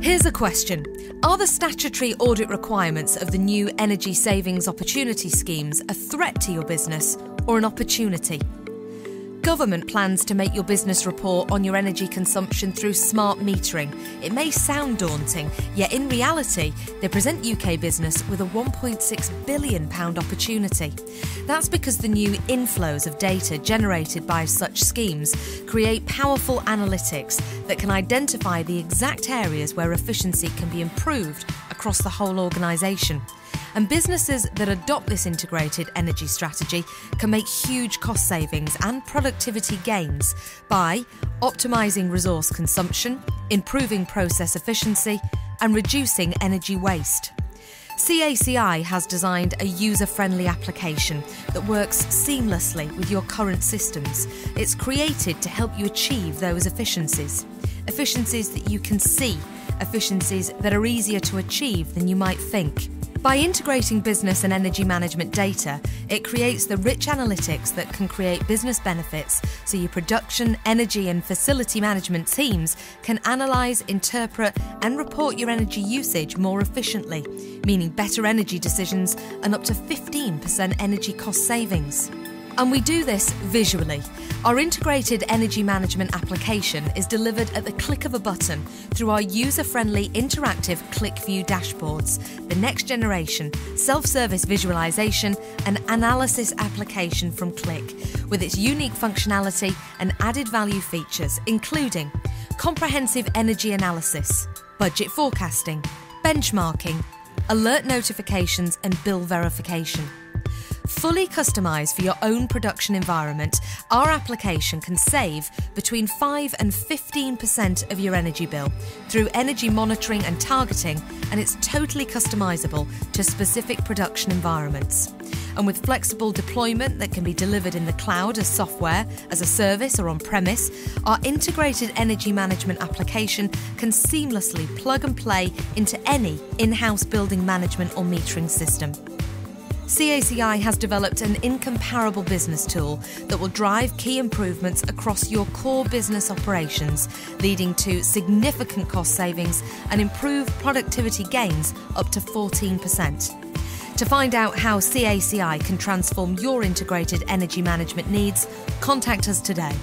Here's a question Are the statutory audit requirements of the new Energy Savings Opportunity Schemes a threat to your business or an opportunity? Government plans to make your business report on your energy consumption through smart metering. It may sound daunting, yet in reality, they present UK business with a £1.6 billion opportunity. That's because the new inflows of data generated by such schemes create powerful analytics that can identify the exact areas where efficiency can be improved across the whole organisation. And businesses that adopt this integrated energy strategy can make huge cost savings and productivity gains by optimising resource consumption, improving process efficiency, and reducing energy waste. CACI has designed a user friendly application that works seamlessly with your current systems. It's created to help you achieve those efficiencies. Efficiencies that you can see, efficiencies that are easier to achieve than you might think. By integrating business and energy management data, it creates the rich analytics that can create business benefits so your production, energy, and facility management teams can analyse, interpret, and report your energy usage more efficiently, meaning better energy decisions and up to 15% energy cost savings. And we do this visually. Our integrated energy management application is delivered at the click of a button through our user friendly interactive QlikView dashboards, the next generation self service visualization and analysis application from Qlik, with its unique functionality and added value features, including comprehensive energy analysis, budget forecasting, benchmarking, alert notifications, and bill verification. Fully customised for your own production environment, our application can save between 5 and 15% of your energy bill through energy monitoring and targeting, and it's totally customisable to specific production environments. And with flexible deployment that can be delivered in the cloud as software, as a service, or on premise, our integrated energy management application can seamlessly plug and play into any in house building management or metering system. CACI has developed an incomparable business tool that will drive key improvements across your core business operations, leading to significant cost savings and improved productivity gains up to 14%. To find out how CACI can transform your integrated energy management needs, contact us today.